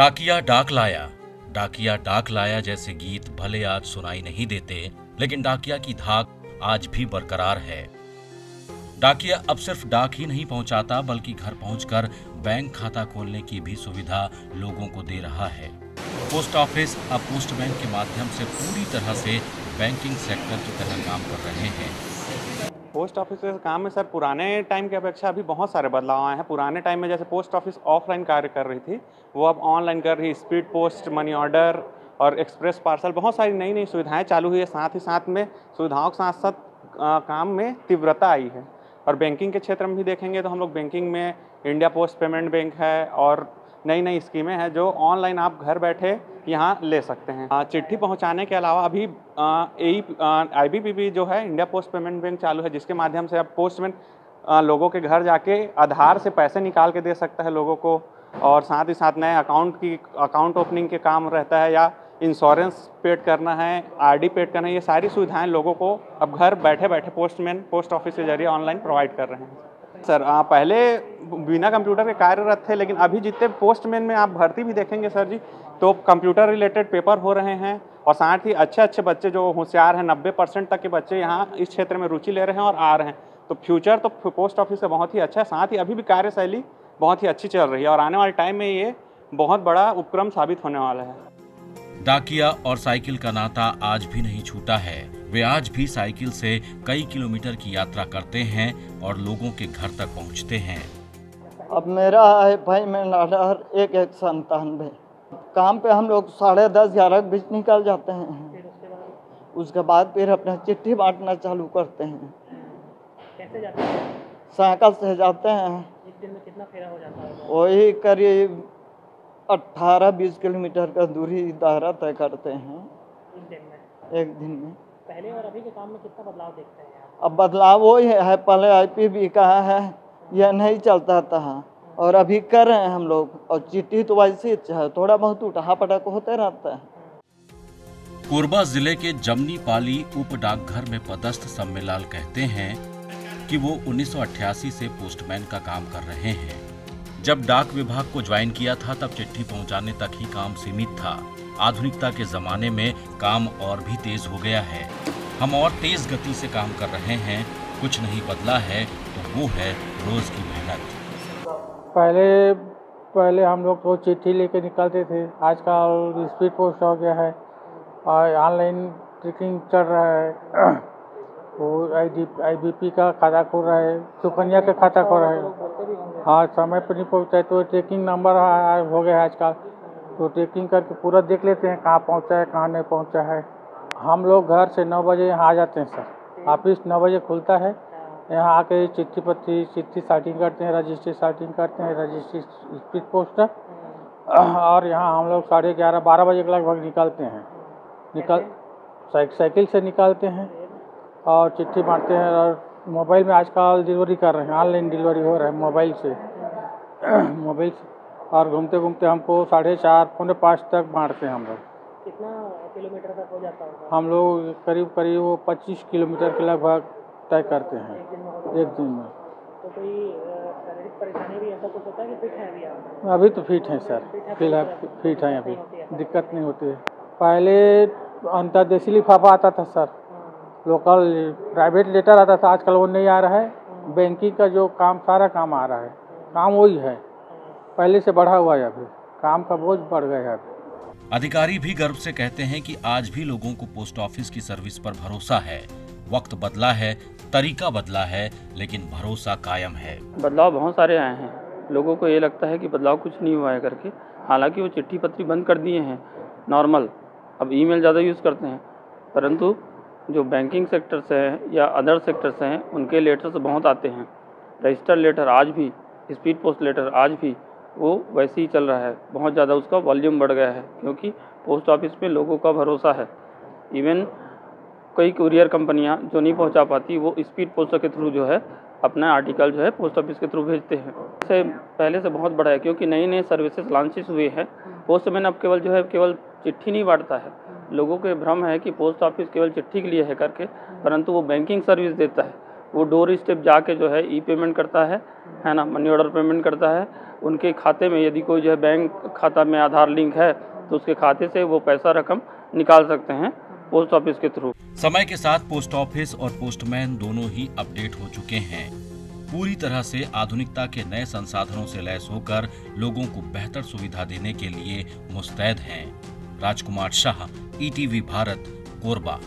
डाकिया डाक लाया। डाकिया डाक लाया जैसे गीत भले आज सुनाई नहीं देते, लेकिन डाकिया की धाक आज भी बरकरार है। डाकिया अब सिर्फ़ डाक ही नहीं पहुंचाता, बल्कि घर पहुंचकर बैंक खाता खोलने की भी सुविधा लोगों को दे रहा है। पोस्ट ऑफ़िस अब पोस्ट बैंक के माध्यम से पूरी तरह से बैंकिंग सेक्टर की तरह काम कर रहे हैं। पोस्ट ऑफ़िस के काम में, सर, पुराने टाइम की अपेक्षा अभी बहुत सारे बदलाव आए हैं। पुराने टाइम में जैसे पोस्ट ऑफ़िस ऑफलाइन कार्य कर रही थी, वो अब ऑनलाइन कर रही स्पीड पोस्ट मनी ऑर्डर और एक्सप्रेस पार्सल बहुत सारी नई नई सुविधाएँ चालू हुई है। साथ ही साथ में सुविधाओं के साथ साथ काम में तीव्रता आई है। और बैंकिंग के क्षेत्र में भी देखेंगे तो हम लोग बैंकिंग में इंडिया पोस्ट पेमेंट बैंक है और नई नई स्कीमें हैं जो ऑनलाइन आप घर बैठे यहाँ ले सकते हैं। चिट्ठी पहुँचाने के अलावा अभी आई बी जो है, इंडिया पोस्ट पेमेंट बैंक चालू है, जिसके माध्यम से अब पोस्टमैन लोगों के घर जाके आधार से पैसे निकाल के दे सकता है लोगों को। और साथ ही साथ नए अकाउंट की, अकाउंट ओपनिंग के काम रहता है या इंश्योरेंस पेड करना है, आरडी पेड करना है, ये सारी सुविधाएँ लोगों को अब घर बैठे बैठे पोस्टमैन, पोस्ट ऑफ़िस के ज़रिए ऑनलाइन प्रोवाइड कर रहे हैं। सर आ, पहले बिना कंप्यूटर के कार्यरत थे लेकिन अभी जितने पोस्टमैन में आप भर्ती भी देखेंगे सर जी तो कंप्यूटर रिलेटेड पेपर हो रहे हैं और साथ ही अच्छे अच्छे बच्चे जो होशियार हैं नब्बे परसेंट तक के बच्चे यहाँ इस क्षेत्र में रुचि ले रहे हैं और आ रहे हैं। तो फ्यूचर तो पोस्ट ऑफ़िस का बहुत ही अच्छा है साथ ही अभी भी कार्यशैली बहुत ही अच्छी चल रही है और आने वाले टाइम में ये बहुत बड़ा उपक्रम साबित होने वाला है। डाकिया और साइकिल का नाता आज भी नहीं छूटा है। वे आज भी साइकिल से कई किलोमीटर की यात्रा करते हैं और लोगों के घर तक पहुँचते हैं। अब मेरा है भाई मैं लाडर एक एक संतानवे काम पे हम लोग साढ़े दस ग्यारह के बीच निकल जाते हैं। उसके बाद फिर अपना चिट्ठी बांटना चालू करते हैं। कैसे जाते हैं? साइकिल से जाते हैं। दिन में कितना फेरा हो जाता है? वही करीब अट्ठारह बीस किलोमीटर का दूरी दायरा तय करते हैं। एक दिन में? एक दिन में। पहले और अभी के काम में कितना बदलाव देखते हैं अब बदलाव वही है पहले आई भी कहा है यह नहीं चलता था। और अभी कर रहे हैं हम लोग और चिट्ठी तो वैसे ही है थोड़ा बहुत उठा पटक होते रहता है। कोरबा ज़िले के जमनी पाली उप डाकघर में पदस्थ सम्मेलाल कहते हैं कि वो 1988 से पोस्टमैन का काम कर रहे हैं। जब डाक विभाग को ज्वाइन किया था, तब चिट्ठी पहुँचाने तक ही काम सीमित था। आधुनिकता के जमाने में काम और भी तेज हो गया है। हम और तेज गति से काम कर रहे हैं, कुछ नहीं बदला है तो वो है रोज की मेहनत। पहले पहले हम लोग तो चिट्ठी लेके निकलते थे। आजकल स्पीड पोस्ट हो गया है, और ऑनलाइन ट्रिकिंग चल रहा है। वो I D I B P का खाता खोल रहा है, सुकन्या का खाता खोल रहा है। हाँ समय पर नहीं पहुँचता है तो ट्रेकिंग नंबर हो गया है आजकल। तो ट्रेकिंग करके पूरा देख लेते हैं कहाँ पहुँचा है, कहाँ नहीं पहुँचा है। हम लोग घर से नौ बजे यहाँ आ जाते हैं, सर। ऑफ़िस नौ बजे खुलता है। यहाँ आके चिट्ठी पत्री, चिट्ठी स्टार्टिंग करते हैं रजिस्ट्री स्टार्टिंग करते हैं रजिस्ट्री स्पीड पोस्ट और यहाँ हम लोग साढ़े ग्यारह, बारह बजे के लगभग निकलते हैं। निकल साइकिल से निकालते हैं। और चिट्ठी बांटते हैं और मोबाइल में आजकल डिलीवरी कर रहे हैं ऑनलाइन डिलीवरी हो रहा है मोबाइल से। मोबाइल से। और घूमते घूमते हमको साढ़े चार पौने पाँच तक बांटते हैं हम लोग। कितना किलोमीटर तक हो जाता होगा? हम लोग करीब करीब वो पच्चीस किलोमीटर के लगभग तय करते हैं एक दिन में हो तो कोई शारीरिक परेशानी भी ऐसा कुछ होता है कि फिट है अभी आप? अभी तो फिट हैं सर फ़िलहाल फिट हैं। अभी। दिक्कत नहीं होती है। पहले अंतर्देशीय लिफाफा आता था सर। लोकल प्राइवेट लेटर आता था आजकल वो नहीं आ रहा है। बैंकिंग का जो काम सारा काम आ रहा है। काम वही है। पहले से बढ़ा हुआ है अभी। काम का बोझ बढ़ गया है अभी। अधिकारी भी गर्व से कहते हैं कि आज भी लोगों को पोस्ट ऑफ़िस की सर्विस पर भरोसा है। वक्त बदला है तरीका बदला है लेकिन भरोसा कायम है। बदलाव बहुत सारे आए हैं। लोगों को ये लगता है कि बदलाव कुछ नहीं हुआ है करके। हालाँकि वो चिट्ठी पत्री बंद कर दिए हैं। नॉर्मल। अब ईमेल ज़्यादा यूज़ करते हैं। परंतु जो बैंकिंग सेक्टर से हैं या अदर सेक्टर से हैं, उनके लेटर्स बहुत आते हैं। रजिस्टर लेटर आज भी स्पीड पोस्ट लेटर आज भी, वो वैसे ही चल रहा है। बहुत ज़्यादा उसका वॉल्यूम बढ़ गया है, क्योंकि पोस्ट ऑफ़िस में लोगों का भरोसा है। इवन कई कुरियर कंपनियाँ जो नहीं पहुँचा पाती, वो स्पीड पोस्ट के थ्रू जो है, अपना आर्टिकल जो है पोस्ट ऑफ़िस के थ्रू भेजते हैं। से पहले से बहुत बड़ा है, क्योंकि नई नई सर्विसेज़ लॉन्चेस हुए हैं। पोस्टमैन अब केवल जो है, केवल चिट्ठी नहीं बांटता है लोगों के भ्रम है कि पोस्ट ऑफ़िस केवल चिट्ठी के लिए है करके, परंतु वो बैंकिंग सर्विस देता है। वो डोर स्टेप जाके जो है ई पेमेंट करता है है ना? मनी ऑर्डर पेमेंट करता है। उनके खाते में यदि कोई जो है बैंक खाता में आधार लिंक है तो उसके खाते से वो पैसा रकम निकाल सकते हैं पोस्ट ऑफ़िस के थ्रू समय के साथ पोस्ट ऑफ़िस और पोस्टमैन दोनों ही अपडेट हो चुके हैं। पूरी तरह से आधुनिकता के नए संसाधनों से लैस होकर लोगों को बेहतर सुविधा देने के लिए मुस्तैद हैं। राजकुमार शाह ईटीवी भारत कोरबा।